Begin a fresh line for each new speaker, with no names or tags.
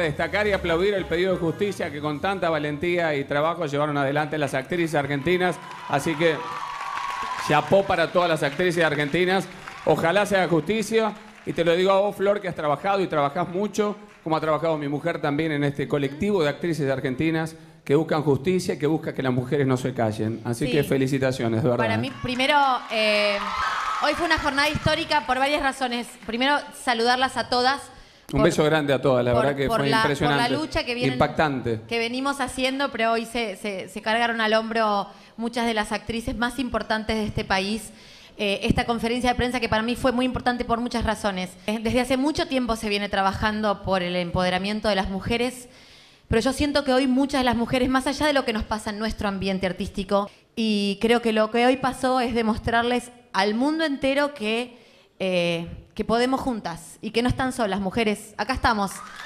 Destacar y aplaudir el pedido de justicia que con tanta valentía y trabajo llevaron adelante las actrices argentinas. Así que chapó para todas las actrices argentinas. Ojalá se haga justicia. Y te lo digo a vos, Flor, que has trabajado y trabajás mucho, como ha trabajado mi mujer también en este colectivo de actrices argentinas que buscan justicia y que buscan que las mujeres no se callen. Así
Sí.
que felicitaciones, de verdad.
Para mí, primero, eh, hoy fue una jornada histórica por varias razones. Primero, saludarlas a todas.
Un
por-
beso grande a todas, la
por-
verdad que fue
la-
impresionante.
Por la lucha que vienen,
Impactante.
que venimos haciendo, pero hoy se, se- se cargaron al hombro muchas de las actrices más importantes de este país. Eh, esta conferencia de prensa que para mí fue muy importante por muchas razones. Eh, Desde hace mucho tiempo se viene trabajando por el empoderamiento de las mujeres, pero yo siento que hoy muchas de las mujeres, más allá de lo que nos pasa en nuestro ambiente artístico, y creo que lo que hoy pasó es demostrarles al mundo entero que, eh, que podemos juntas y que no están solas, mujeres. Acá estamos.